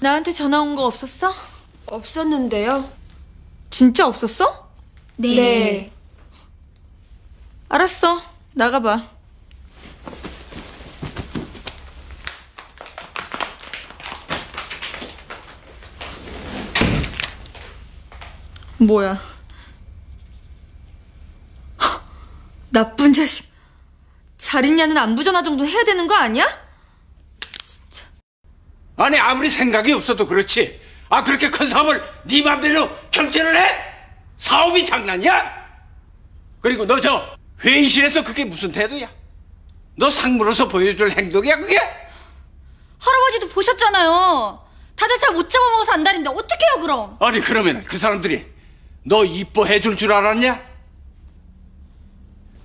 나한테 전화 온 거 없었어? 없었는데요. 진짜 없었어? 네. 알았어. 나가봐. 뭐야? 헉, 나쁜 자식. 잘 있냐는 안부 전화 정도 해야 되는 거 아니야? 아니 아무리 생각이 없어도 그렇지 아 그렇게 큰 사업을 네 맘대로 결제를 해? 사업이 장난이야? 그리고 너 저 회의실에서 그게 무슨 태도야? 너 상무로서 보여줄 행동이야 그게? 할아버지도 보셨잖아요. 다들 잘못 잡아먹어서 안달인데 어떡해요 그럼? 아니 그러면 그 사람들이 너 이뻐해 줄 줄 알았냐?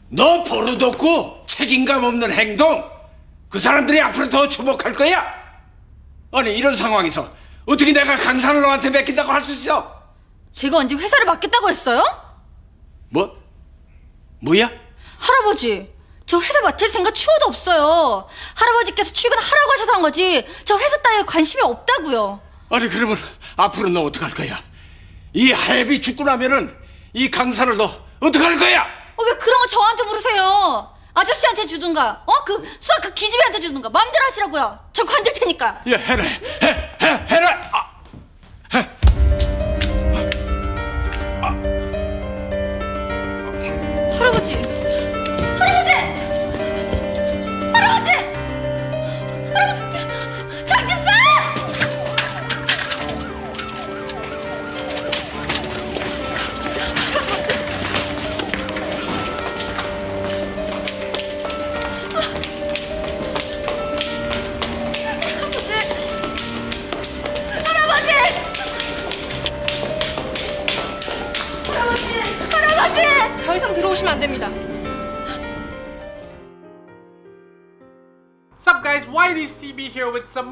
너 버릇없고 책임감 없는 행동 그 사람들이 앞으로 더 주목할 거야? 아니 이런 상황에서 어떻게 내가 강산을 너한테 맡긴다고 할 수 있어? 제가 언제 회사를 맡겠다고 했어요? 뭐? 뭐야? 할아버지, 저 회사 맡을 생각 추호도 없어요. 할아버지께서 출근하라고 하셔서 한 거지. 저 회사 따위에 관심이 없다고요. 아니 그러면 앞으로 너 어떡할 거야? 이 할비 죽고 나면은 이 강산을 너 어떡할 거야? 어, 왜 그런 거 저한테 물으세요? 아저씨한테 주든가, 어? 그 수학 그 기집애한테 주든가 마음대로 하시라고요. 저 관둘 테니까. 야 해라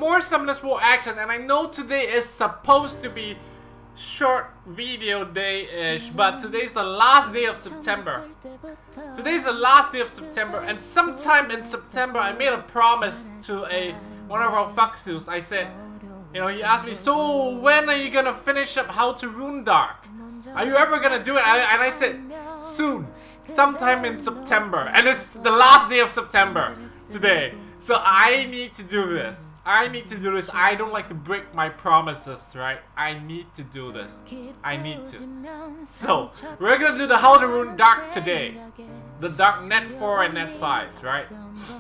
more Summoners War action and I know today is supposed to be short video day-ish but today's the last day of September. Today's the last day of September and sometime in September I made a promise to a one of our Foxus. I said, you know, he asked me, so when are you gonna finish up How to Rune Dark? Are you ever gonna do it? I- and I said, soon, sometime in September. And it's the last day of September today. So I need to do this. I need to do this. I don't like to break my promises, right? I need to do this. I need to. So, we're gonna do the How to Rune Dark today. The Dark Net 4 and Net 5, right?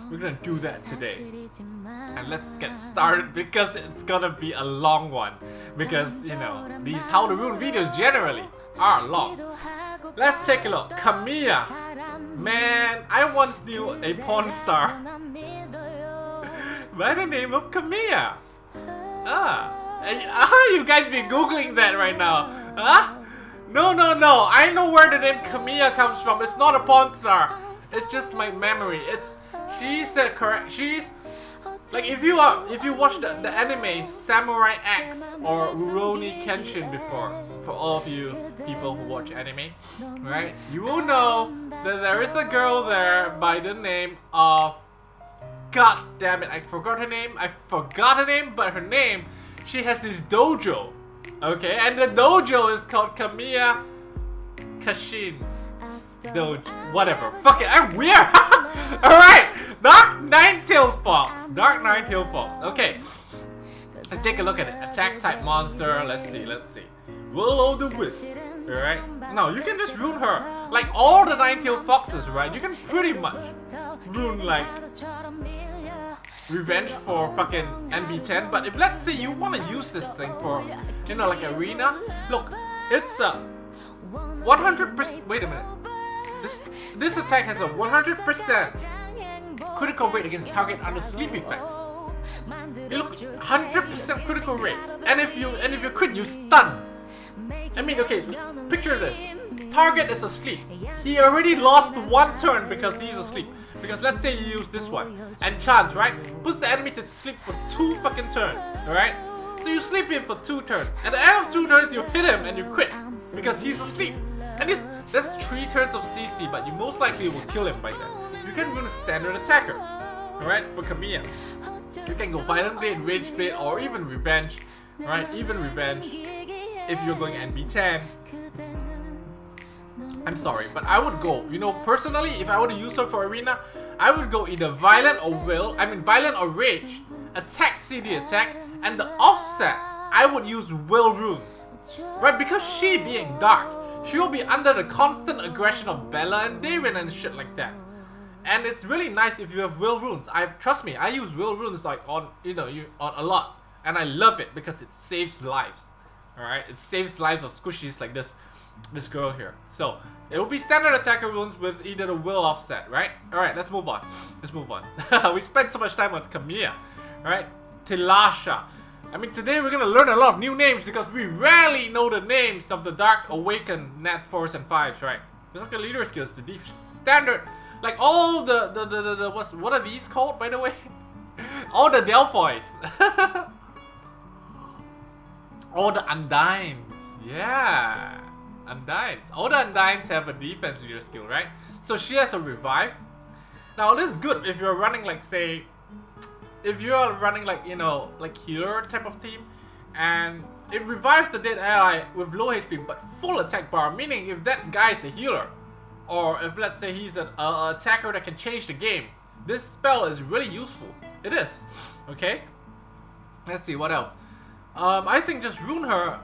We're gonna do that today. And let's get started because it's gonna be a long one. Because, you know, these How to Rune videos generally are long. Let's take a look. Kamiya. Man, I once knew a porn star by the name of Kamiya. Ah. Ah, you guys be googling that right now. Huh? No, no, no. I know where the name Kamiya comes from. It's not a porn star. It's just my memory. It's she's the correct. She's like if you are if you watched the, the anime Samurai X or Rurouni Kenshin before, for all of you people who watch anime, right? You will know that there is a girl there by the name of God damn it, I forgot her name. I forgot her name, but her name, she has this dojo. Okay, and the dojo is called Kamiya Kasshin. Dojo. Whatever. Fuck it, I'm weird! Alright! Dark Nine-Tailed Fox. Dark Nine-Tailed Fox. Okay. Let's take a look at it. Attack type monster. Let's see, let's see. Will the Wisp. Alright? No, you can just ruin her. Like all the Nine-Tailed Foxes, right? You can pretty much ruin like revenge for fucking NB10. But if let's say you want to use this thing for, you know, like arena, look, it's a 100%. Wait a minute. This this attack has a 100% critical rate against target under sleep effects. You look 100% critical rate, and if you and if you crit, you stun. I mean, okay, picture this. Target is asleep. He already lost one turn because he's asleep. Because let's say you use this one. And chance, right? Puts the enemy to sleep for two fucking turns. Alright? So you sleep him for two turns. At the end of two turns, you hit him and you quit. Because he's asleep. And this, that's three turns of CC, but you most likely will kill him by then. You can run a standard attacker. Alright? For Kamiya. You can go Violent Blade, Rage Blade, or even Revenge. right? Even revenge. If you're going NB10, I'm sorry, but I would go. You know, personally, if I were to use her for arena, I would go either violent or will. I mean, violent or rage. Attack CD attack, and the offset. I would use will runes, right? Because she being dark, she will be under the constant aggression of Bella and Darien and shit like that. And it's really nice if you have will runes. I trust me, I use will runes like on you know you on a lot, and I love it because it saves lives. All right, it saves lives of squishies like this, this girl here. So it will be standard attacker runes with either the will offset, right? All right, let's move on. Let's move on. we spent so much time on Kamiya, right? Tilasha. I mean, today we're gonna learn a lot of new names because we rarely know the names of the Dark Awakened Nat 4s and 5s, right? Just like the leader skills, the standard, like all the, the, the, the, the what's, what are these called, by the way? all the Delphois. all the Undines, yeah. Undines. All the Undines have a defense leader skill, right? So she has a revive. Now this is good if you're running like say if you are running like you know like healer type of team and it revives the dead ally with low HP but full attack bar meaning if that guy is a healer or if let's say he's an uh, attacker that can change the game this spell is really useful it is okay let's see what else um, I think just ruin her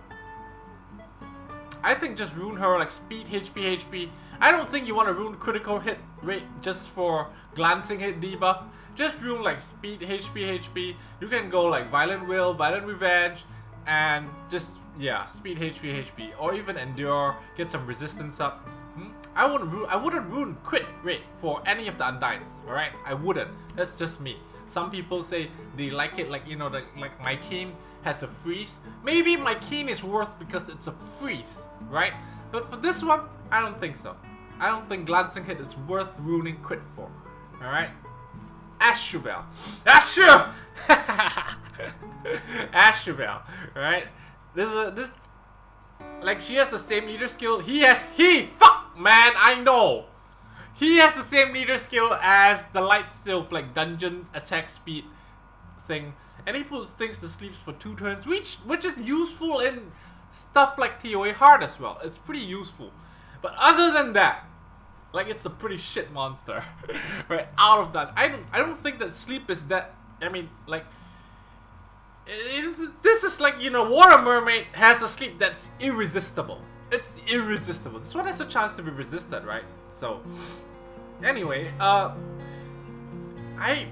I think just ruin her like speed HP HP I don't think you want to ruin critical hit rate just for glancing hit debuff just ruin like speed HP HP. You can go like violent will, violent revenge, and just yeah, speed HP HP, or even endure, get some resistance up. Hmm? I wouldn't ruin, I wouldn't ruin crit rate for any of the undines. All right, I wouldn't. That's just me. Some people say they like it like you know the, like Mikene has a freeze. Maybe Mikene is worse because it's a freeze, right? But for this one, I don't think so. I don't think glancing hit is worth ruining crit for. Alright? Ashubel. Asher! Ashubel. Right? This is this like she has the same leader skill. He has he fuck man, I know. He has the same leader skill as the light sylph like dungeon attack speed thing. And he puts things to sleep for two turns, which which is useful in stuff like TOA hard as well. It's pretty useful. But other than that, like it's a pretty shit monster. right? Out of that. I don't I don't think that sleep is that I mean like it, this is like, you know, Water Mermaid has a sleep that's irresistible. It's irresistible. This one has a chance to be resisted, right? So anyway, uh I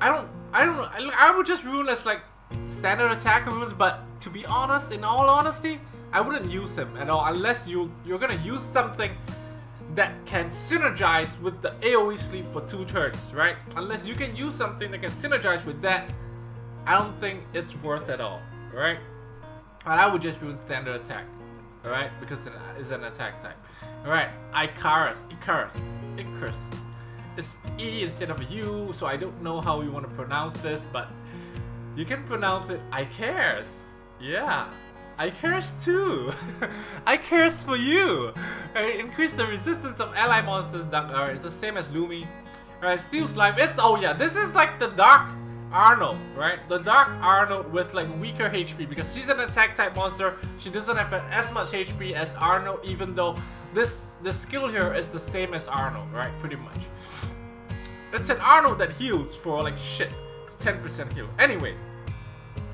I don't I don't know. I, I would just rune as like standard attack runes, but to be honest, in all honesty, I wouldn't use him at all unless you you're gonna use something that can synergize with the AoE sleep for two turns, right? Unless you can use something that can synergize with that, I don't think it's worth at all, right? And I would just rune standard attack, alright? Because it is an attack type. Alright, Icares, Icares, Icares. It's E instead of U, so I don't know how you want to pronounce this, but you can pronounce it I cares. Yeah, I cares too. I cares for you. Right, increase the resistance of ally monsters that are it's the same as Lumi. Right, Steel Slime. It's oh yeah, this is like the Dark Arnold, right? The Dark Arnold with like weaker HP because she's an attack type monster. She doesn't have as much HP as Arnold, even though this the skill here is the same as Arnold, right? Pretty much. It's an Arnold that heals for like shit. It's 10% heal. Anyway,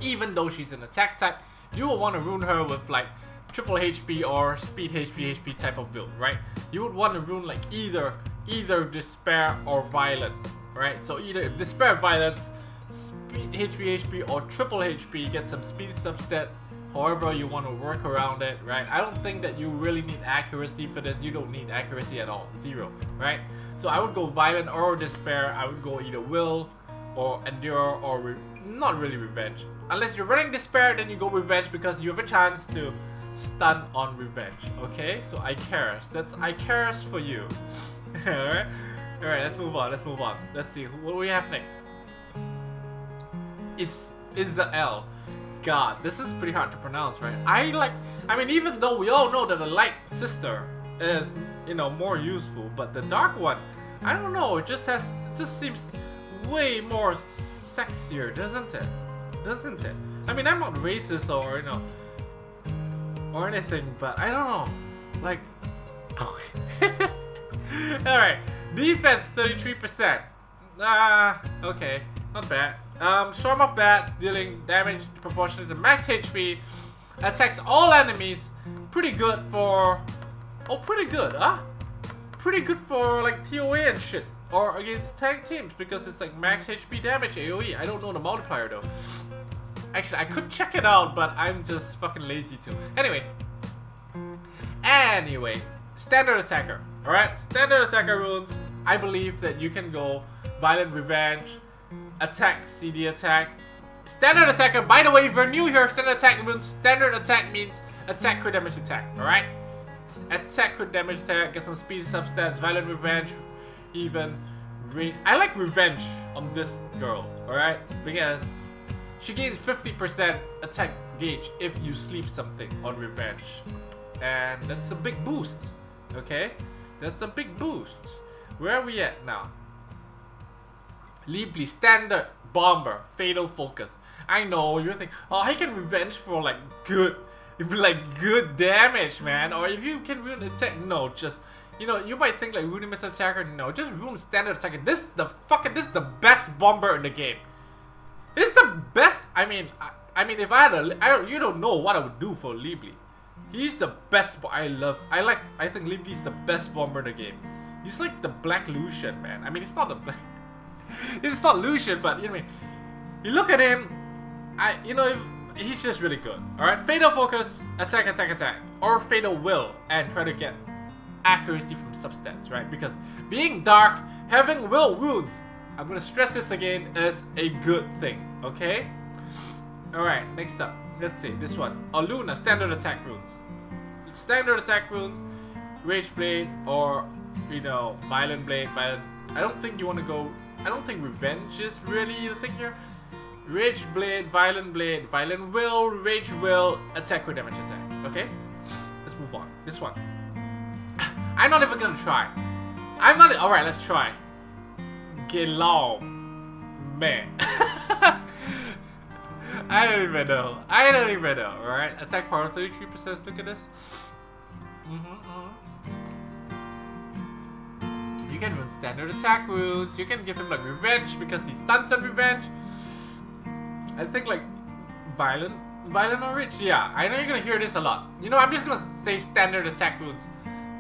even though she's an attack type, you will want to rune her with like triple HP or speed HP HP type of build, right? You would want to rune like either either despair or violent, right? So either despair violence, speed HP HP or triple HP, get some speed substats, however you want to work around it, right? I don't think that you really need accuracy for this. You don't need accuracy at all, zero, right? So I would go violent or despair. I would go either will or endure or not really revenge. Unless you're running despair, then you go revenge because you have a chance to stun on revenge. Okay, so Icares. That's Icares for you. Alright, alright. Let's move on. Let's move on. Let's see what do we have next. Is is the L? God, this is pretty hard to pronounce, right? I like. I mean, even though we all know that the light sister is, you know, more useful, but the dark one, I don't know. It just has. It just seems way more sexier, doesn't it? Doesn't it? I mean, I'm not racist or, you know, or anything, but I don't know. Like. Alright, defense 33%. Ah, okay, not bad. Um, Storm of Bats dealing damage proportionate to max HP. Attacks all enemies. Pretty good for... Oh, pretty good, huh? Pretty good for like TOA and shit. Or against tank teams because it's like max HP damage AoE. I don't know the multiplier though. Actually, I could check it out, but I'm just fucking lazy to. Anyway. Anyway. Standard attacker. Alright? Standard attacker runes. I believe that you can go Violent Revenge, Attack, CD attack. Standard attacker, by the way, if you're new here, standard attack means standard attack means attack crit damage attack, mm. alright? Attack crit damage attack, get some speed substats, Violent Revenge, even Re I like Revenge on this girl, alright? Because she gains 50% attack gauge if you sleep something on Revenge. And that's a big boost, okay? That's a big boost. Where are we at now? Leaply, standard, bomber, fatal focus. I know, you're thinking, oh, I can revenge for like good, like good damage, man. Or if you can ruin attack, no, just, you know, you might think like ruin missile attacker, no, just ruin standard attacker. This the fucking, this is the best bomber in the game. It's the best, I mean, I, I mean, if I had a, I you don't know what I would do for Libli. He's the best, I love, I like, I think Libli's the best bomber in the game. He's like the Black Lucian, man. I mean, it's not the Black, it's not Lucian, but you know, I mean, you look at him, I, you know, he's just really good. All right, fatal focus, attack, attack, attack, or fatal will, and try to get accuracy from substats, right? Because being dark, having will wounds, I'm gonna stress this again, is a good thing. Okay. All right, next up, let's see this one. Aluna standard attack runes. Standard attack runes, Rage Blade, or you know, Violent Blade, Violent. I don't think you want to go I don't think revenge is really the thing here. Rage Blade, Violent Blade, Violent Will, Rage Will, Attack with Damage Attack. Okay? Let's move on. This one. I'm not even gonna try. I'm not- alright, let's try. Gelao. Man. I don't even know. I don't even know, alright? Attack power 33%, look at this. Mm -hmm, can standard attack runes. You can give him like revenge because he stunts on revenge. I think like violent, violent or rich. Yeah, I know you're gonna hear this a lot. You know, I'm just gonna say standard attack runes.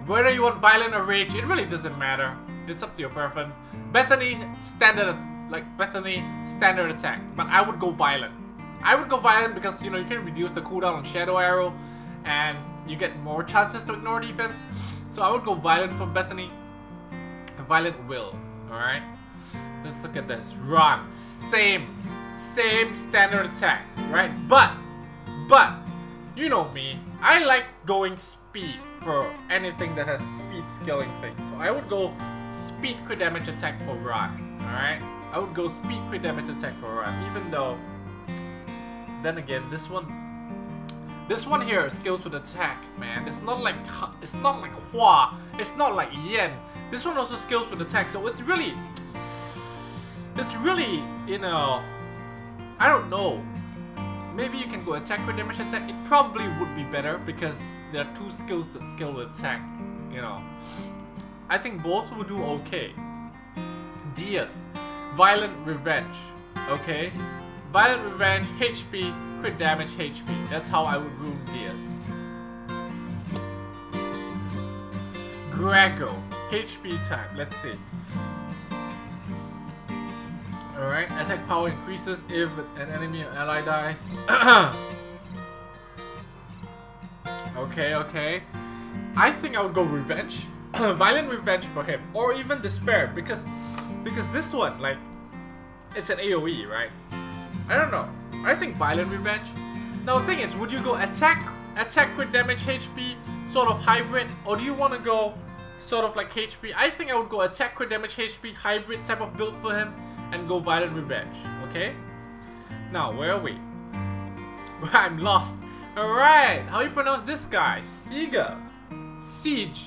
Whether you want violent or rage, it really doesn't matter. It's up to your preference. Bethany, standard, like Bethany, standard attack. But I would go violent. I would go violent because, you know, you can reduce the cooldown on Shadow Arrow and you get more chances to ignore defense. So I would go violent for Bethany. Violent Will. Alright? Let's look at this. Run. Same. Same standard attack. Right? But, but, you know me. I like going speed for anything that has speed scaling things. So I would go speed crit damage attack for Run. Alright? I would go speed crit damage attack for Run. Even though, then again, this one this one here skills with attack, man. It's not like it's not like Hua. It's not like Yen. This one also skills with attack, so it's really it's really, you know I don't know. Maybe you can go attack with damage attack. It probably would be better because there are two skills that skill with attack, you know. I think both will do okay. Diaz. Violent Revenge. Okay? Violent Revenge, HP, crit damage, HP. That's how I would ruin Diaz. Grego, HP time. Let's see. Alright, attack power increases if an enemy or ally dies. okay, okay. I think I would go Revenge. Violent Revenge for him. Or even Despair, because because this one, like, it's an AoE, right? I don't know. I think Violent Revenge. Now the thing is, would you go attack, attack with damage HP, sort of hybrid, or do you want to go sort of like HP? I think I would go attack with damage HP, hybrid type of build for him, and go Violent Revenge, okay? Now, where are we? I'm lost. Alright, how you pronounce this guy? Siga. Siege.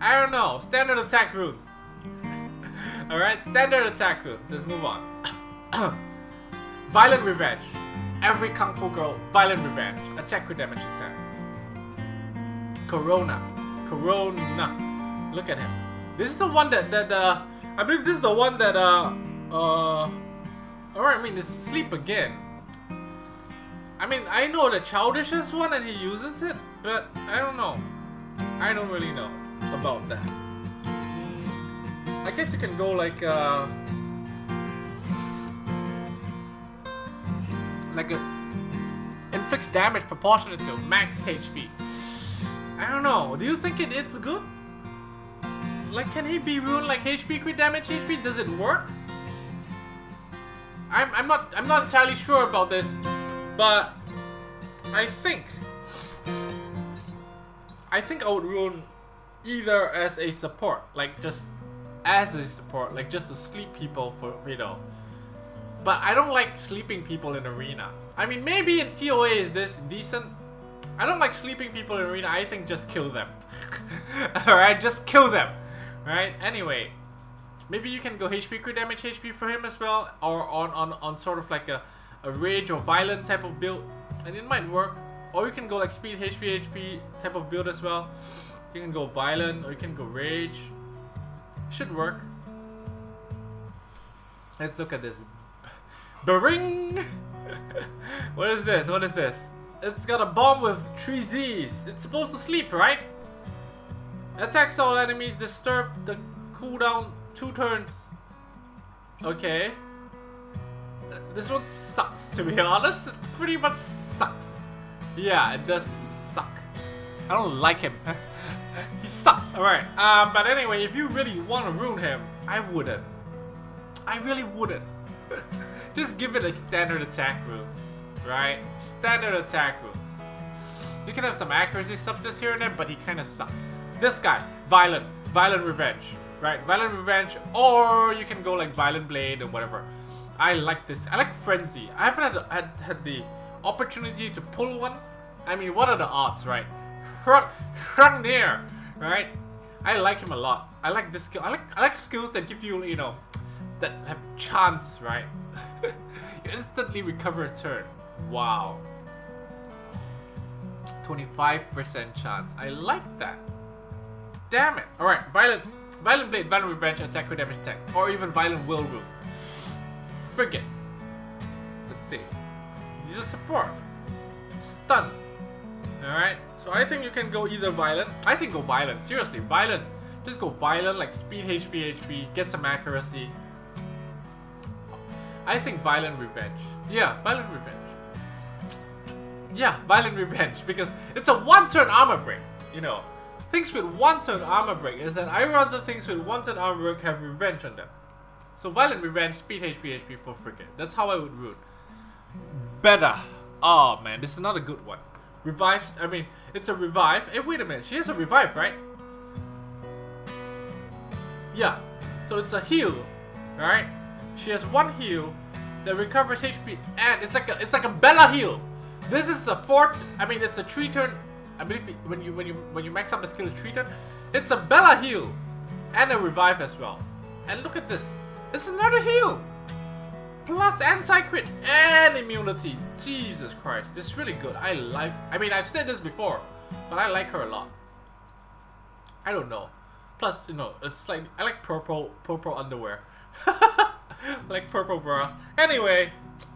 I don't know. Standard attack runes. Alright, standard attack runes. Let's move on. Violent Revenge. Every Kung Fu Girl, Violent Revenge, Attack with Damage Attack. Corona. Corona. Look at him. This is the one that, that uh, I believe this is the one that, uh, uh, alright, I mean, it's Sleep Again. I mean, I know the childishest one and he uses it, but I don't know. I don't really know about that. I guess you can go like, uh, like a inflicts damage proportionate to max HP. I don't know. Do you think it, it's good? Like, can he be ruined like HP crit damage HP? Does it work? I'm, I'm not I'm not entirely sure about this, but I think I think I would ruin either as a support, like just as a support, like just to sleep people for you know. But I don't like sleeping people in arena. I mean, maybe in TOA is this decent. I don't like sleeping people in arena. I think just kill them. Alright, just kill them. Right? Anyway, maybe you can go HP crit damage HP for him as well, or on, on, on sort of like a, a rage or violent type of build, and it might work. Or you can go like speed HP HP type of build as well. You can go violent, or you can go rage. Should work. Let's look at this. Bering! what is this? What is this? It's got a bomb with three Z's. It's supposed to sleep, right? Attacks all enemies, disturb the cooldown two turns. Okay. This one sucks, to be honest. It pretty much sucks. Yeah, it does suck. I don't like him. he sucks. Alright. Um, but anyway, if you really want to ruin him, I wouldn't. I really wouldn't. Just give it a standard attack rules. Right? Standard attack rules. You can have some accuracy substance here and there, but he kind of sucks. This guy, Violent. Violent Revenge. Right? Violent Revenge, or you can go like Violent Blade or whatever. I like this. I like Frenzy. I haven't had, had, had the opportunity to pull one. I mean, what are the odds, right? There, right? I like him a lot. I like this skill. I like I like skills that give you, you know, that have chance, right? you instantly recover a turn. Wow. 25% chance. I like that. Damn it. Alright, Violent Violent Blade, Violent Revenge, Attack with Damage Attack. Or even Violent Will rules. Frigate. Let's see. These are support. Stuns. Alright. So I think you can go either Violent. I think go Violent. Seriously, Violent. Just go Violent, like Speed HP HP, get some accuracy. I think Violent Revenge. Yeah, Violent Revenge. Yeah, Violent Revenge, because it's a one-turn armor break, you know. Things with one-turn armor break is that I rather things with one-turn armor break have revenge on them. So Violent Revenge, Speed HP HP for frigate. That's how I would root. Better. Oh man, this is not a good one. Revives, I mean, it's a revive. Hey, wait a minute, she has a revive, right? Yeah, so it's a heal, right? She has one heal that recovers HP, and it's like a it's like a Bella heal. This is a fourth. I mean, it's a three turn. I believe when you when you when you max up the skill is three turn. It's a Bella heal, and a revive as well. And look at this. It's another heal, plus anti crit and immunity. Jesus Christ, this is really good. I like. I mean, I've said this before, but I like her a lot. I don't know. Plus, you know, it's like I like purple purple underwear. like purple bras. Anyway,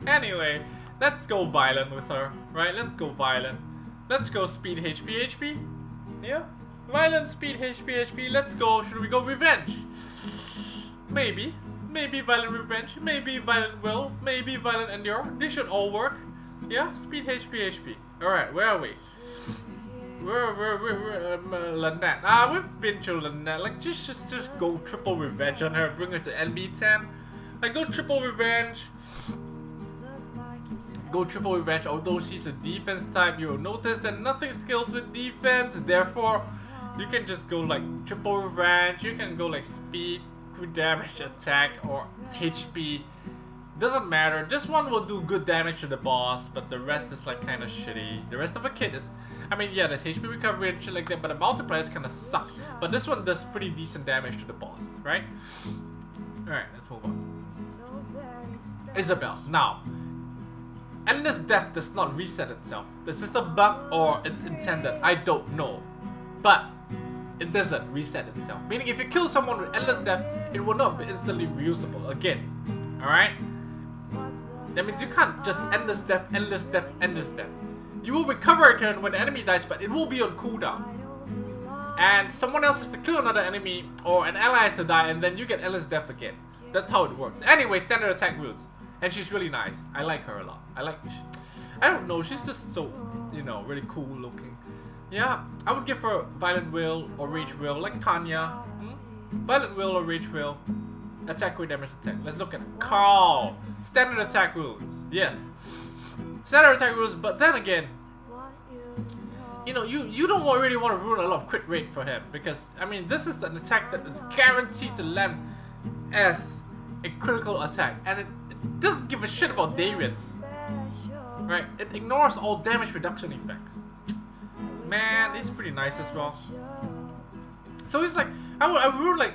anyway, let's go violent with her, right? Let's go violent. Let's go speed HP HP. Yeah? Violent speed HP HP. Let's go. Should we go revenge? Maybe. Maybe violent revenge. Maybe violent will. Maybe violent endure. They should all work. Yeah? Speed HP HP. Alright, where are we? Where, where, where, um, uh, Lynette. Ah, we've been to Lynette. Like, just, just, just go triple revenge on her. Bring her to NB10. Like, go triple revenge. Go triple revenge. Although she's a defense type, you'll notice that nothing scales with defense. Therefore, you can just go like triple revenge. You can go like speed, crit damage, attack, or HP. Doesn't matter. This one will do good damage to the boss, but the rest is like kind of shitty. The rest of the kit is, I mean, yeah, there's HP recovery and shit like that, but the multipliers kind of suck. But this one does pretty decent damage to the boss, right? All right, let's move on. Isabel. Now, Endless Death does not reset itself. This is a bug or it's intended. I don't know. But it doesn't reset itself. Meaning if you kill someone with Endless Death, it will not be instantly reusable again. Alright? That means you can't just Endless Death, Endless Death, Endless Death. You will recover a turn when the enemy dies, but it will be on cooldown. And someone else has to kill another enemy, or an ally has to die, and then you get Endless Death again. That's how it works. Anyway, standard attack rules. And she's really nice. I like her a lot. I like. I don't know. She's just so, you know, really cool looking. Yeah, I would give her Violent Will or Rage Will, like Kanya. Hmm? Violent Will or Rage Will. Attack crit damage attack. Let's look at Carl. Standard attack rules. Yes. Standard attack rules, but then again, you know, you, you don't really want to ruin a lot of crit rate for him because, I mean, this is an attack that is guaranteed to land as a critical attack and it doesn't give a shit about day. Right? It ignores all damage reduction effects. Man, it's pretty nice as well. So it's like, I would, I would like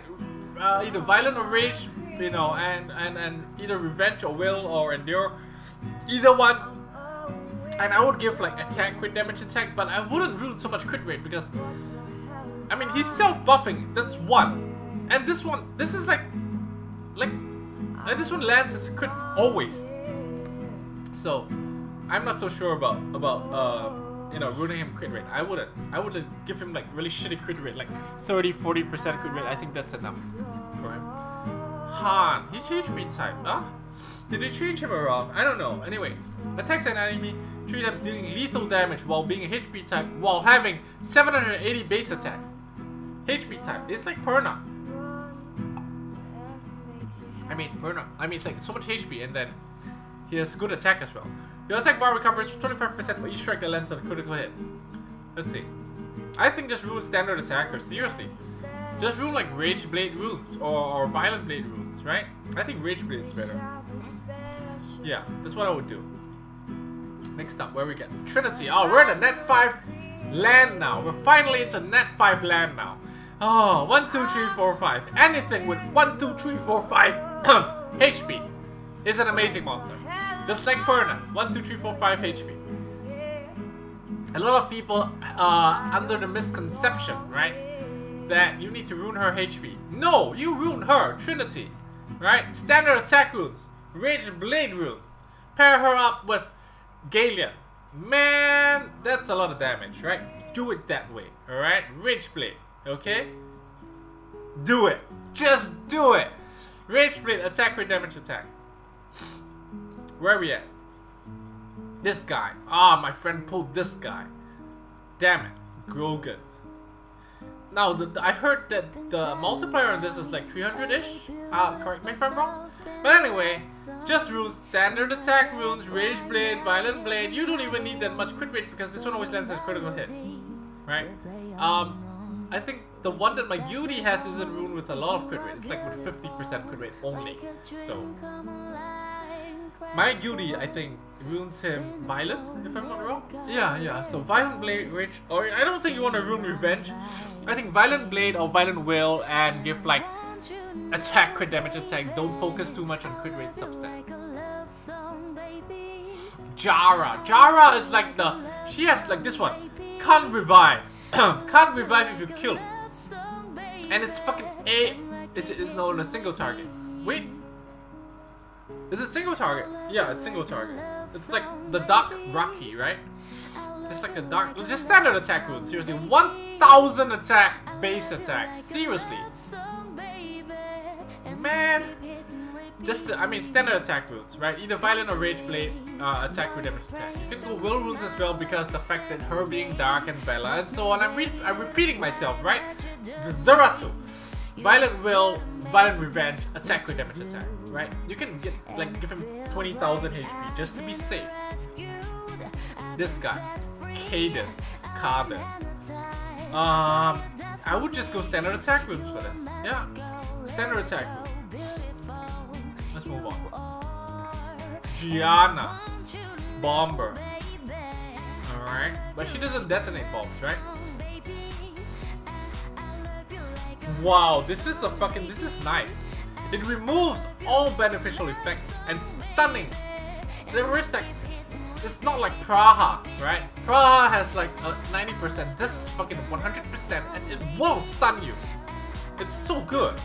uh, either violent or rage, you know, and, and, and either revenge or will or endure. Either one. And I would give like attack, crit damage attack, but I wouldn't ruin so much crit rate because I mean he's self-buffing, that's one. And this one, this is like like and this one lands as a crit always. So I'm not so sure about about uh you know ruining him crit rate. I wouldn't. I would give him like really shitty crit rate, like 30 40% crit rate. I think that's enough for him. Han, he changed beat type, huh? Did they change him around? I don't know. Anyway, attacks an enemy, three times dealing lethal damage while being a HP type while having 780 base attack. HP type. It's like Perna. I mean, Perna. I mean, it's like so much HP and then he has good attack as well. Your attack bar recovers 25% for each strike that lands at a critical hit. Let's see. I think just rule standard attacker, seriously. Just rule like Rage Blade runes or, or Violent Blade runes, right? I think Rage Blade is better. Yeah, that's what I would do. Next up, where we get Trinity. Oh, we're in a net 5 land now. We're finally into net 5 land now. Oh, 1, 2, 3, 4, 5. Anything with 1, 2, 3, 4, 5 HP is an amazing monster. Just like Perna, 1, 2, 3, 4, 5 HP. A lot of people uh, under the misconception, right? That you need to ruin her HP. No, you ruin her, Trinity. Right? Standard attack runes, Rage Blade runes. Pair her up with Galleon. Man, that's a lot of damage, right? Do it that way, alright? Rage Blade, okay? Do it. Just do it. Rage Blade, attack with damage attack. Where are we at? This guy. Ah, my friend pulled this guy. Damn it. Grogan. Now, the, the- I heard that the multiplier on this is like 300-ish. Uh, correct me if I'm wrong. But anyway, just rules. Standard attack rules, Rage Blade, Violent Blade. You don't even need that much crit rate because this one always lands as critical hit. Right? Um, I think the one that my Yuri has isn't ruined with a lot of crit rate. It's like with 50% crit rate only. So, my Yuri, I think, ruins him Violent, if I'm not wrong. Yeah, yeah. So Violent Blade, which, or I don't think you want to ruin Revenge. I think Violent Blade or Violent Will and give like attack, crit damage attack. Don't focus too much on crit rate substat. Jara. Jara is like the, she has like this one. Can't revive. Can't revive if you kill. And it's fucking A, is it, no, a single target. Wait, is it single target? Yeah, it's single target. It's like the Dark Rocky, right? It's like a dark, just standard attack rune. Seriously, 1,000 attack, base attack. Seriously, man. Just, to, I mean, standard attack runes, right? Either violent or rage blade uh, attack with damage attack. You can go will runes as well because the fact that her being dark and Bella and so on. I'm, re I'm repeating myself, right? The Zeratu. Violent Will, Violent Revenge, attack with damage attack, right? You can get like give him 20,000 HP just to be safe. This guy, Cadus, Cardus. Um, I would just go standard attack moves for this. Yeah, standard attack. Let's move on. Gianna, Bomber. Alright, but she doesn't detonate bombs, right? Wow, this is the fucking, this is nice. It removes all beneficial effects and stunning. There is like it's not like Praha, right? Praha has like a 90%. This is fucking 100% and it won't stun you. It's so good.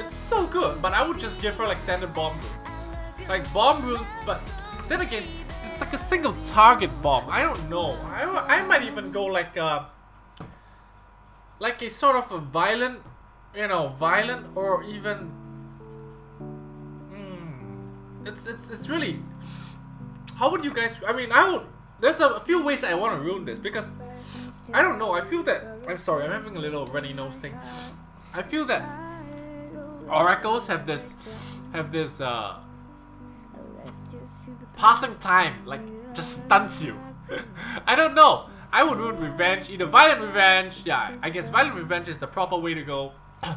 It's so good. But I would just give her like standard bomb runes. Like bomb runes, but then again, it's like a single target bomb. I don't know. I, I might even go like a, like a sort of a violent, you know, violent or even Hmm. it's it's it's really how would you guys i mean i would there's a, few ways i want to ruin this because i don't know i feel that i'm sorry i'm having a little runny nose thing i feel that oracles have this have this uh passing time like just stuns you i don't know i would ruin revenge either violent revenge yeah i guess violent revenge is the proper way to go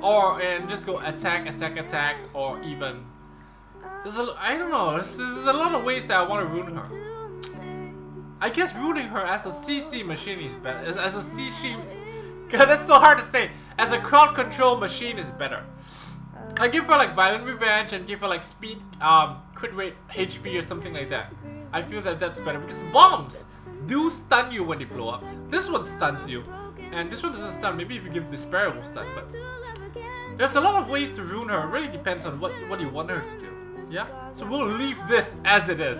or and just go attack attack attack or even there's a, I don't know. There's, there's a lot of ways that I want to ruin her. I guess ruining her as a CC machine is better. As, as a CC, God, that's so hard to say. As a crowd control machine is better. I give her like violent revenge and give her like speed, um, crit rate, HP or something like that. I feel that that's better because bombs do stun you when they blow up. This one stuns you, and this one doesn't stun. Maybe if you give despair, it will stun. But there's a lot of ways to ruin her. It really depends on what what you want her to do. Yeah? So we'll leave this as it is.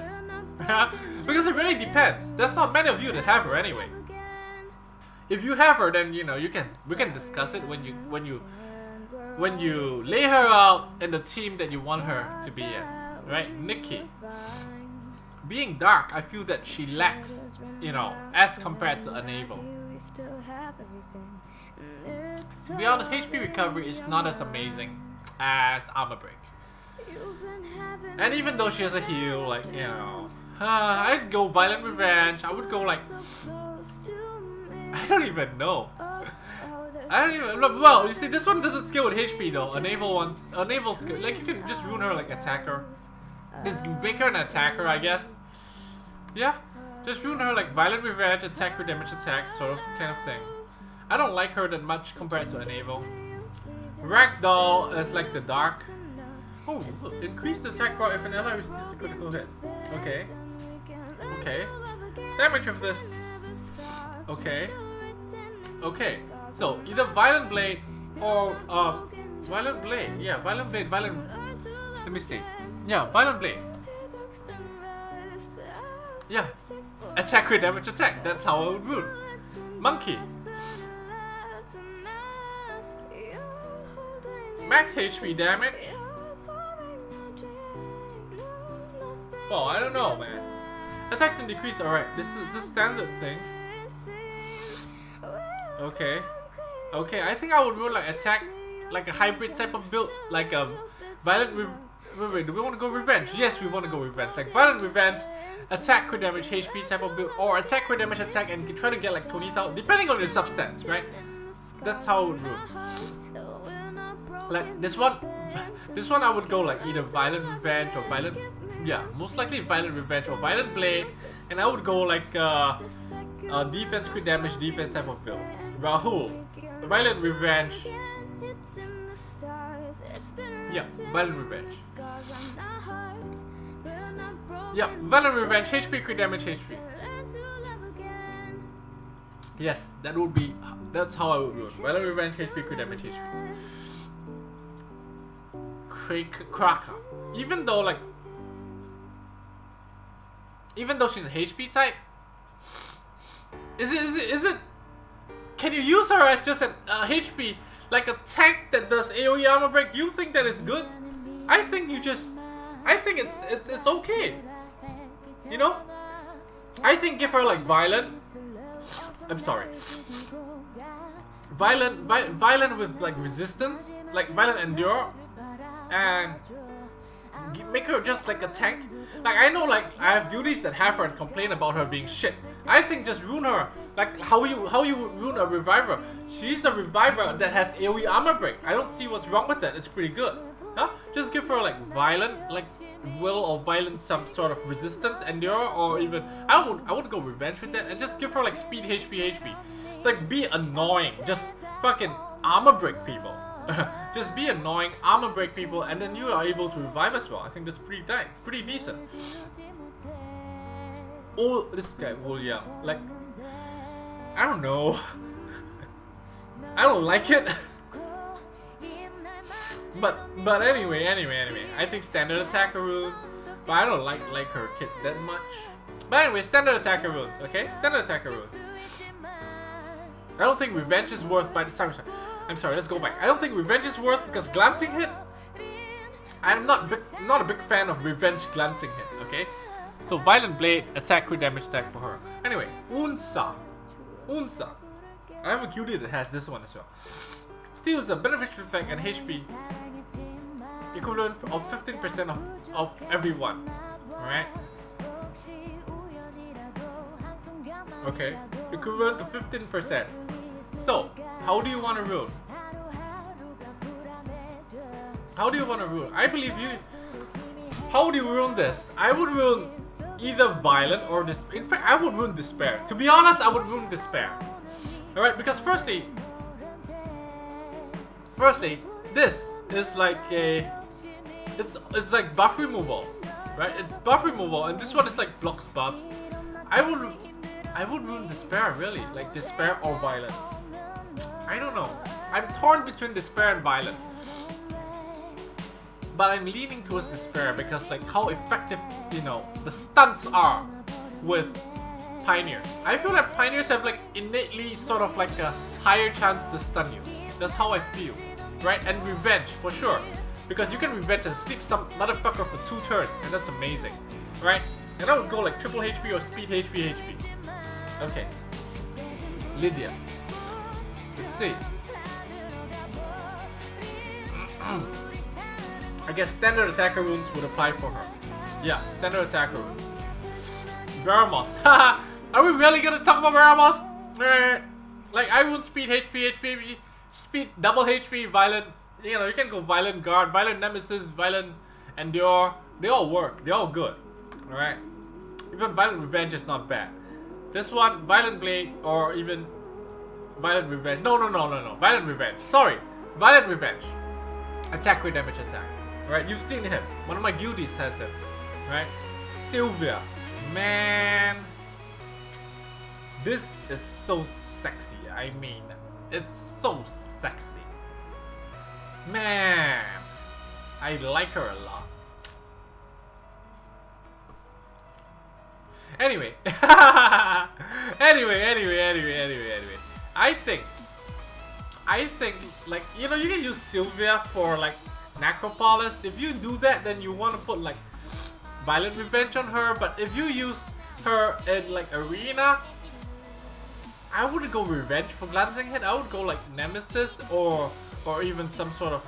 because it really depends. There's not many of you that have her anyway. If you have her, then you know you can we can discuss it when you when you when you lay her out in the team that you want her to be in. Right? Nikki. Being dark, I feel that she lacks, you know, as compared to Enable. To be honest, HP recovery is not as amazing as Armor Break. And even though she has a heal, like, you know, uh, I'd go Violent Revenge. I would go like, I don't even know. I don't even, well, you see, this one doesn't scale with HP though. Enable ones, enable skill, like you can just ruin her like attacker. Just make her an attacker, I guess. Yeah, just ruin her like Violent Revenge, attack with damage attack, sort of kind of thing. I don't like her that much compared to Enable. Ragdoll is like the dark. Oh, look, increase the attack bar if an ally receives a critical hit. Okay. Okay. Damage of this. Okay. Okay. So either Violent Blade or um Violent Blade. Yeah, Violent Blade, Violent Let me see. Yeah, Violent Blade. Yeah. Attack with damage attack. That's how I would rule. Monkey. Max HP damage. Well, I don't know, man. Attacks and decrease, alright. This is the standard thing. Okay. Okay, I think I would rule like attack, like a hybrid type of build, like a violent. Re wait, wait, do we want to go revenge? Yes, we want to go revenge. Like violent revenge, attack crit damage, HP type of build, or attack crit damage attack and try to get like 20,000, depending on your substance, right? That's how I would rule. Like this one, this one I would go like either violent revenge or violent yeah, most likely Violent Revenge or Violent Blade, and I would go like uh, uh, defense crit damage defense type of build. Rahul, Violent Revenge. Yeah, Violent Revenge. Yeah, Violent Revenge, HP crit damage, HP. Yes, that would be, that's how I would do it. Violent Revenge, HP crit damage, HP. Crack, Kraka. Even though like even though she's a HP type, is it, is it, is it, can you use her as just an uh, HP, like a tank that does AoE armor break? You think that it's good? I think you just, I think it's, it's, it's okay. You know? I think give her like violent, I'm sorry. Violent, vi violent with like resistance, like violent endure, and make her just like a tank. Like I know like I have beauties that have her and complain about her being shit. I think just ruin her. Like how you how you would ruin a reviver. She's a reviver that has AoE armor break. I don't see what's wrong with that. It's pretty good. Huh? Just give her like violent, like will or violent some sort of resistance, endure, or even I would I would go revenge with that and just give her like speed HP HP. Like be annoying. Just fucking armor break people. just be annoying, armor break people, and then you are able to revive as well. I think that's pretty pretty decent. Oh, this guy William. Like, I don't know. I don't like it. but but anyway, anyway, anyway. I think standard attacker runes. But I don't like like her kit that much. But anyway, standard attacker runes. Okay, standard attacker runes. I don't think revenge is worth by the sorry. I'm sorry, let's go back. I don't think revenge is worth because glancing hit. I'm not big, not a big fan of revenge glancing hit. Okay, so violent blade attack crit damage stack for her. Anyway, Unsa, Unsa. I have a cutie that has this one as well. Steals a beneficial effect and HP equivalent of 15% of, of everyone. Alright? Okay, equivalent to 15%. So, how do you want to rule? How do you want to rule? I believe you. How would you rune this? I would rune either violent or this. In fact, I would rune despair. To be honest, I would rune despair. Alright, because firstly, firstly, this is like a. It's it's like buff removal, right? It's buff removal, and this one is like blocks buffs. I would I would rune despair really, like despair or violent. I don't know. I'm torn between despair and violent. But I'm leaning towards despair because like how effective, you know, the stunts are with pioneers. I feel like pioneers have like innately sort of like a higher chance to stun you. That's how I feel. Right? And revenge, for sure. Because you can revenge and sleep some motherfucker for two turns, and that's amazing. Right? And I would go like triple HP or speed HP HP. Okay. Lydia. Let's see. I guess standard attacker runes would apply for her. Yeah, standard attacker runes. Veramos. Are we really gonna talk about Veramos? Eh, like I would speed HP, HP, speed double HP, violent. You know, you can go violent guard, violent nemesis, violent endure. They all work. They're all good. All right. Even violent revenge is not bad. This one, violent blade, or even violent revenge. No, no, no, no, no. Violent revenge. Sorry, violent revenge. Attack with damage attack. Right? You've seen him. One of my guildies has him. Right? Sylvia. Man. This is so sexy. I mean, it's so sexy. Man. I like her a lot. Anyway. anyway, anyway, anyway, anyway, anyway. I think I think like you know you can use Sylvia for like Necropolis. If you do that then you want to put like Violent Revenge on her, but if you use her in like Arena I wouldn't go Revenge for Glancing Hit. I would go like Nemesis or or even some sort of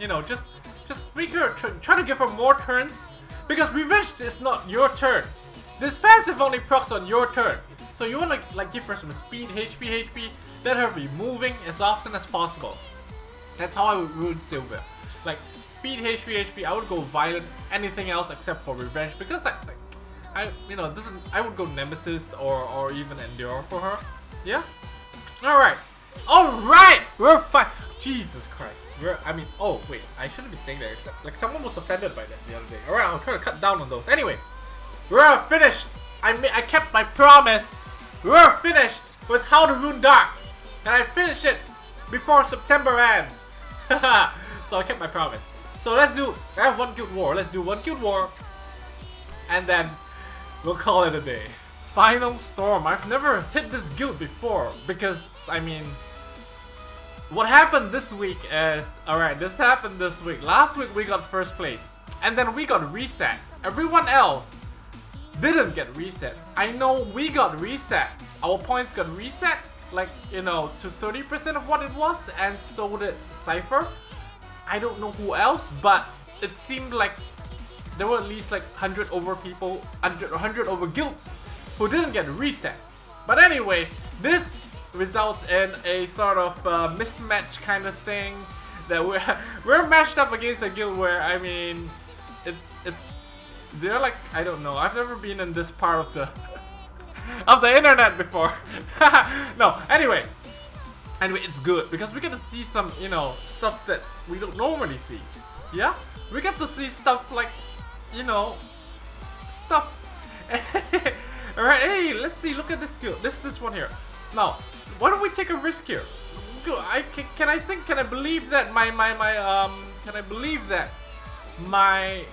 you know just just make her tr try to give her more turns because Revenge is not your turn. This passive only procs on your turn. So you want to like give her some speed, HP, HP, let her be moving as often as possible. That's how I would rune Sylvia. Like speed, HP, HP, I would go violent, anything else except for revenge because I, like, I, you know, doesn't. I would go Nemesis or or even Endure for her. Yeah. All right. All right. We're fine. Jesus Christ. We're, I mean, oh wait, I shouldn't be saying that. Except, like someone was offended by that the other day. All right, I'll try to cut down on those. Anyway, we're finished. I I kept my promise. We're finished with How to Rune Dark, and I finished it before September ends. so I kept my promise. So let's do. I have one guild war. Let's do one guild war, and then we'll call it a day. Final Storm. I've never hit this guild before because I mean, what happened this week is alright. This happened this week. Last week we got first place, and then we got reset. Everyone else didn't get reset. I know we got reset. Our points got reset, like, you know, to 30% of what it was, and so did Cypher. I don't know who else, but it seemed like there were at least like 100 over people, 100, 100 over guilds who didn't get reset. But anyway, this results in a sort of uh, mismatch kind of thing that we're we're matched up against a guild where I mean, it's it's they're like I don't know. I've never been in this part of the of the internet before. no, anyway. Anyway, it's good because we get to see some, you know, stuff that we don't normally see. Yeah? We get to see stuff like, you know, stuff. Alright, hey, let's see, look at this skill. This this one here. Now, why don't we take a risk here? I can, can I think can I believe that my my my um can I believe that my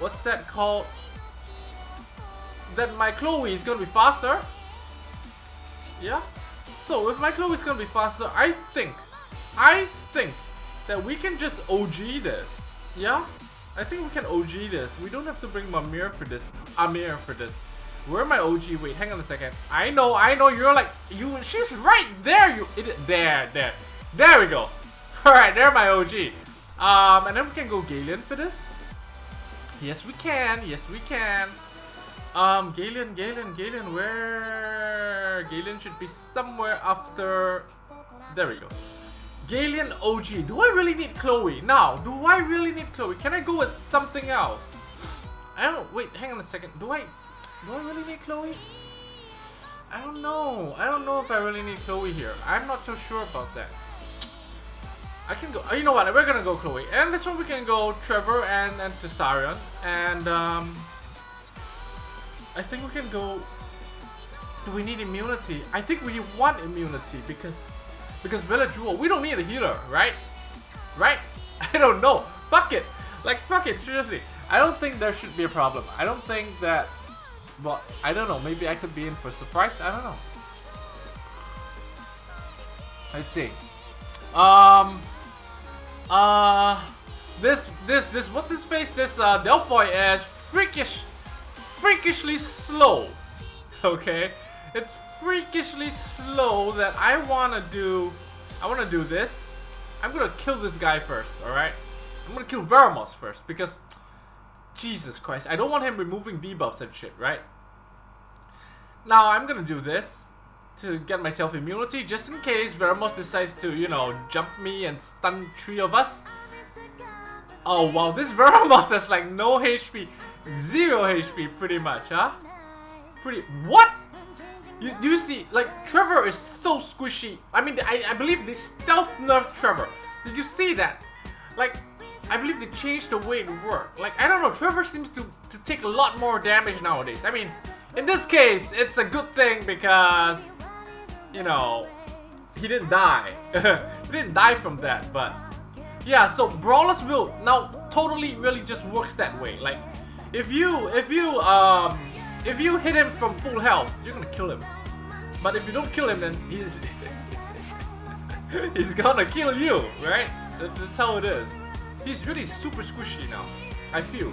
what's that called? That my Chloe is gonna be faster? Yeah? So if my is gonna be faster, I think I think that we can just OG this. Yeah? I think we can OG this. We don't have to bring Mamir for this. Amir for this. Where my OG? Wait, hang on a second. I know, I know. You're like you. She's right there. You it, there, there, there we go. All right, there my OG. Um, and then we can go Galen for this. Yes, we can. Yes, we can. Um, Galen, Galen, Galen. Where Galen should be somewhere after. There we go. Galen OG. Do I really need Chloe? Now, do I really need Chloe? Can I go with something else? I don't. Wait, hang on a second. Do I? Do I really need Chloe? I don't know. I don't know if I really need Chloe here. I'm not so sure about that. I can go. oh, You know what? We're gonna go Chloe, and this one we can go Trevor and and Tesarion, and um. I think we can go. Do we need immunity? I think we want immunity because because Belladeon, we don't need a healer, right? Right? I don't know. Fuck it. Like fuck it. Seriously, I don't think there should be a problem. I don't think that. Well, I don't know. Maybe I could be in for surprise. I don't know. Let's see. Um. Uh. This, this, this. What's his face? This uh, Delphoid is freakish, freakishly slow. Okay, it's freakishly slow that I wanna do. I wanna do this. I'm gonna kill this guy first. All right. I'm gonna kill Veramos first because Jesus Christ, I don't want him removing debuffs and shit, right? Now I'm gonna do this to get myself immunity just in case Veramos decides to, you know, jump me and stun three of us. Oh wow, this Veramos has like no HP, zero HP pretty much, huh? Pretty what? You, you see, like Trevor is so squishy. I mean, I, I believe they stealth nerfed Trevor. Did you see that? Like, I believe they changed the way it worked. Like, I don't know, Trevor seems to, to take a lot more damage nowadays. I mean, in this case, it's a good thing because, you know, he didn't die. he didn't die from that, but yeah, so Brawler's Will now totally really just works that way. Like, if you, if you, um, if you hit him from full health, you're gonna kill him. But if you don't kill him, then he's, he's gonna kill you, right? That's how it is. He's really super squishy now. I feel.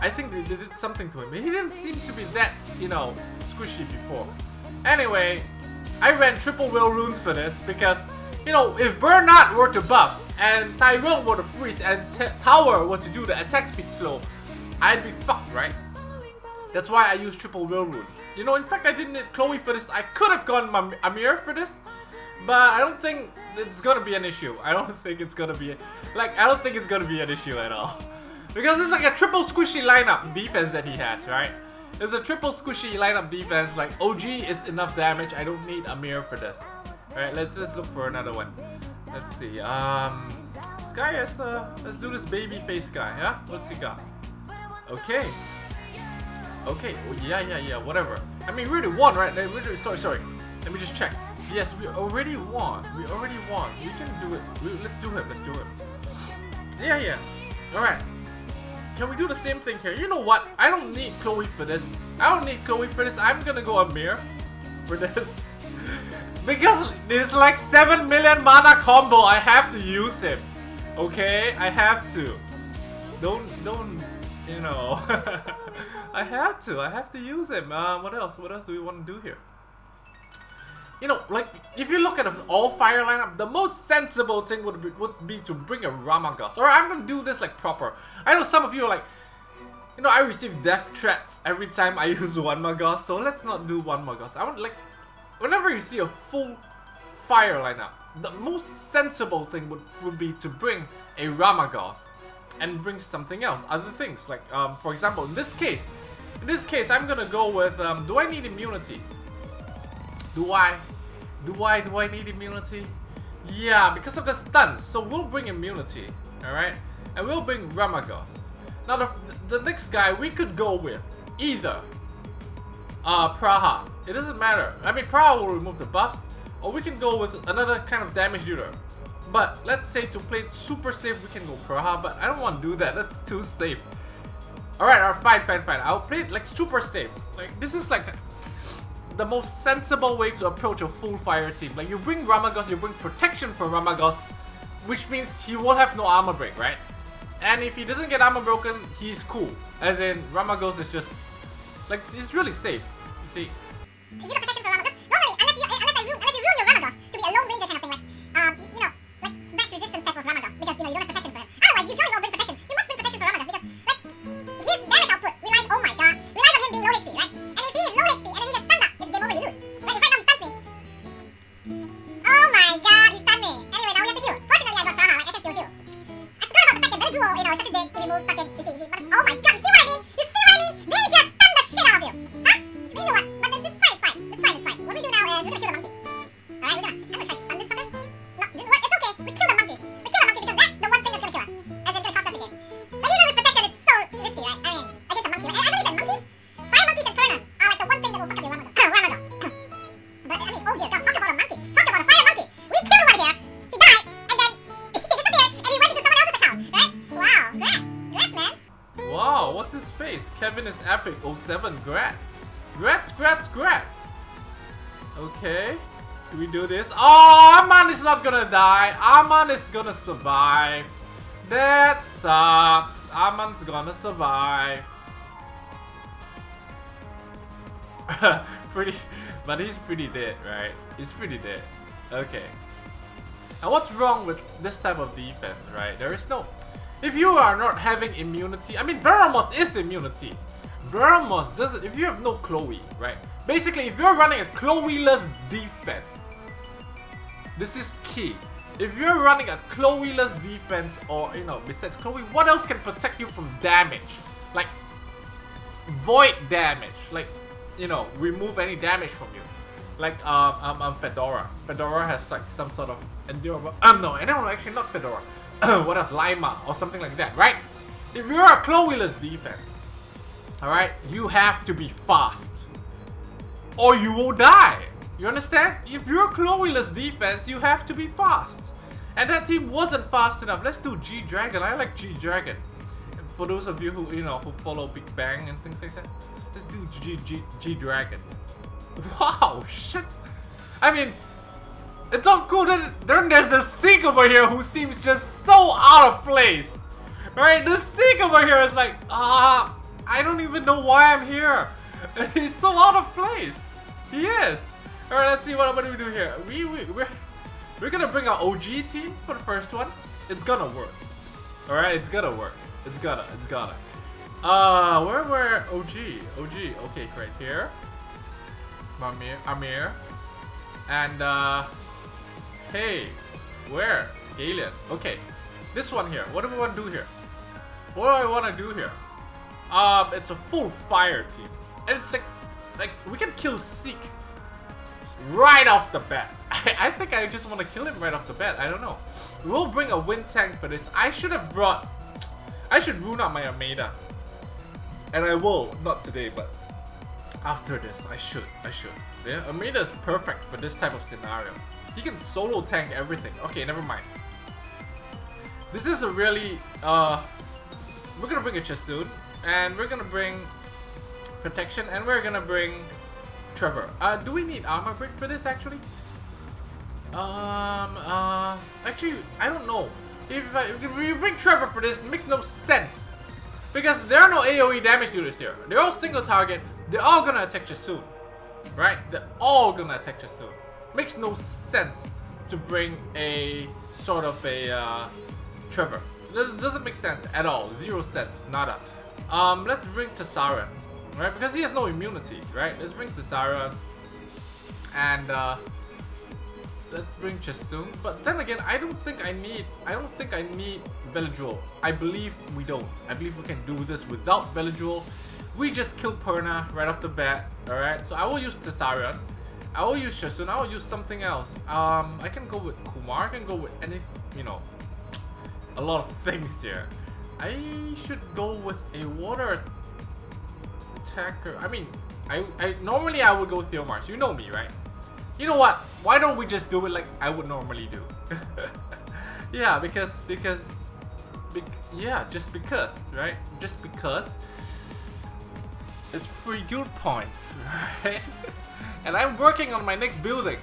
I think they, did something to him. He didn't seem to be that, you know, squishy before. Anyway, I ran triple will runes for this because, you know, if Bernard were to buff and Tyron were to freeze and T Tower were to do the attack speed slow, I'd be fucked, right? That's why I use triple will runes. You know, in fact, I didn't need Chloe for this. I could have gone Mam Amir for this, but I don't think it's gonna be an issue. I don't think it's gonna be, like, I don't think it's gonna be an issue at all. Because it's like a triple squishy lineup defense that he has, right? It's a triple squishy lineup defense. Like, OG is enough damage. I don't need Amir for this. Alright, let's just look for another one. Let's see. Um, guy has, uh, let's do this baby face guy, yeah? What's he got? Okay. Okay, oh, yeah, yeah, yeah, whatever. I mean, we already won, right? We already, sorry, sorry. Let me just check. Yes, we already won. We already won. We can do it. We, let's do it. Let's do it. Yeah, yeah. Alright. Can we do the same thing here? You know what? I don't need Chloe for this. I don't need Chloe for this. I'm gonna go Amir for this. because there's like 7 million mana combo. I have to use him. Okay? I have to. Don't, don't, you know. I have to. I have to use him. Uh, what else? What else do we want to do here? You know, like, if you look at an all-fire lineup, the most sensible thing would be, would be to bring a Ramagos. Alright, I'm gonna do this, like, proper. I know some of you are like, you know, I receive death threats every time I use one Magos, so let's not do one Magos. I want, like, whenever you see a full fire lineup, the most sensible thing would, would be to bring a Ramagos and bring something else, other things. Like, um, for example, in this case, in this case, I'm gonna go with, um, do I need immunity? Do I? Do I? Do I need immunity? Yeah, because of the stun. So we'll bring immunity, alright? And we'll bring Ramagos. Now the, the next guy we could go with either uh, Praha. It doesn't matter. I mean, Praha will remove the buffs, or we can go with another kind of damage dealer. But let's say to play it super safe, we can go Praha, but I don't want to do that. That's too safe. Alright, alright, fine, fine, fine. I'll play it like super safe. Like, this is like the most sensible way to approach a full fire team. Like, you bring Ramagos, you bring protection for Ramagos, which means he won't have no armor break, right? And if he doesn't get armor broken, he's cool. As in, Ramagos is just, like, he's really safe. You see, gonna survive. That sucks. Aman's gonna survive. pretty, but he's pretty dead, right? He's pretty dead. Okay. And what's wrong with this type of defense, right? There is no... If you are not having immunity... I mean, Veramos is immunity. Veramos doesn't... If you have no Chloe, right? Basically, if you're running a Chloe-less defense, this is key. If you're running a Chloe-less defense, or, you know, besides Chloe, what else can protect you from damage? Like, void damage. Like, you know, remove any damage from you. Like um, um, um Fedora. Fedora has like some sort of endurable. Um, no, no, actually not Fedora. what else? Lima or something like that, right? If you're a Chloe-less defense, all right, you have to be fast, or you will die. You understand? If you're a Chloe-less defense, you have to be fast. And that team wasn't fast enough. Let's do G Dragon. I like G Dragon. For those of you who you know who follow Big Bang and things like that, let's do G G G Dragon. Wow, shit. I mean, it's all cool. Then, then there's the Sink over here who seems just so out of place. Right? The Sink over here is like, ah, I don't even know why I'm here. He's so out of place. He is. Alright, let's see what, do we do here. We, we, we're, we're gonna bring our OG team for the first one. It's gonna work. Alright, it's gonna work. It's gonna, it's gonna. Uh, where, were OG, OG, okay, right here. Amir, Amir. And, uh, hey, where? Galen. Okay, this one here. What do we want to do here? What do I want to do here? Um, it's a full fire team. And it's like, like, we can kill Seek right off the bat. I, I think I just want to kill him right off the bat. I don't know. We'll bring a wind tank for this. I should have brought... I should rune out my Ameda. And I will. Not today, but after this, I should. I should. Yeah, Ameda is perfect for this type of scenario. He can solo tank everything. Okay, never mind. This is a really... Uh, we're gonna bring a Chasun. And we're gonna bring protection. And we're gonna bring Trevor. Uh, do we need armor break for this actually? Um, uh, actually, I don't know. If, I, if we bring Trevor for this, makes no sense. Because there are no AoE damage dealers here. They're all single target. They're all gonna attack you soon. Right? They're all gonna attack you soon. Makes no sense to bring a sort of a uh, Trevor. It doesn't make sense at all. Zero sense. Nada. Um, let's bring Tesarion right? Because he has no immunity, right? Let's bring Tasara and uh, let's bring Chasun. But then again, I don't think I need. I don't think I need Belladeon. I believe we don't. I believe we can do this without Belladeon. We just kill Perna right off the bat. All right. So I will use Tesarion. I will use Chasun. I will use something else. Um, I can go with Kumar. I can go with any. You know, a lot of things here. I should go with a water attacker. I mean, I, I normally I would go Theomars. You know me, right? You know what? Why don't we just do it like I would normally do? yeah, because because bec yeah, just because, right? Just because it's free guild points, right? and I'm working on my next building.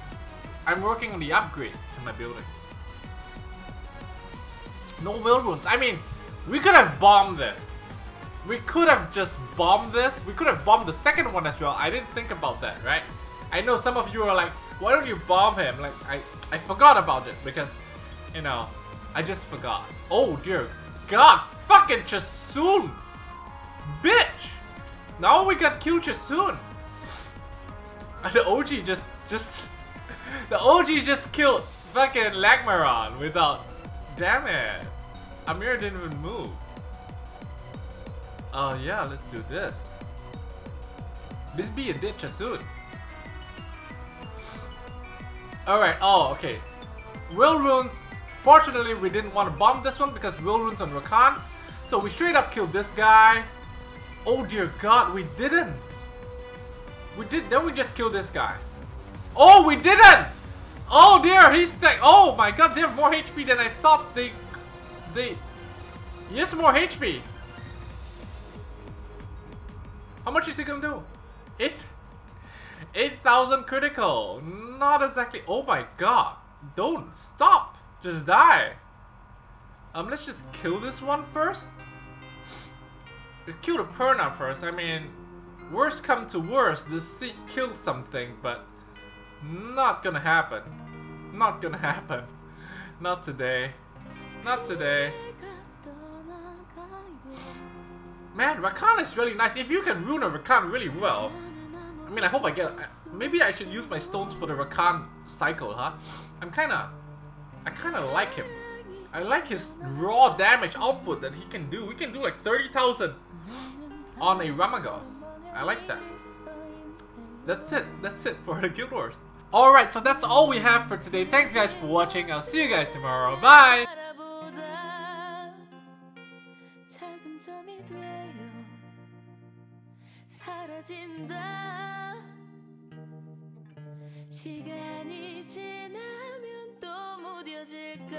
I'm working on the upgrade to my building. No will. I mean, we could have bombed this. We could have just bombed this. We could have bombed the second one as well. I didn't think about that, right? I know some of you are like, why don't you bomb him? Like, I, I forgot about it because, you know, I just forgot. Oh dear God, fucking Chasun! Bitch! Now we got killed Chasun! The OG just, just, the OG just killed fucking Lagmaron without, damn it. Amir didn't even move. Oh yeah, let's do this. This be a ditch soon. Alright, oh, okay. Will Runes, fortunately we didn't want to bomb this one because Will Runes on Rakan. So we straight up killed this guy. Oh dear god, we didn't. We did, then we just killed this guy. Oh, we didn't! Oh dear, he's like, oh my god, they have more HP than I thought they, they, yes, more HP. How much is he gonna do? Eight, 8,000 critical. Not exactly, oh my god. Don't, stop. Just die. Um, let's just kill this one first. Kill the Perna first. I mean, worst come to worst, the seat kills something, but not gonna happen. Not gonna happen. Not today. Not today. Man, Rakan is really nice. If you can rune a Rakan really well, I mean, I hope I get. Maybe I should use my stones for the Rakan cycle, huh? I'm kind of, I kind of like him. I like his raw damage output that he can do. We can do like 30,000 on a Ramagos. I like that. That's it. That's it for the Guild Wars. Alright, so that's all we have for today. Thanks guys for watching. I'll see you guys tomorrow. Bye! 사라진다. 시간이 지나면 또 무뎌질까?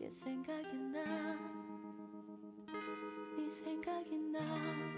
옛 생각이 나네 생각이 나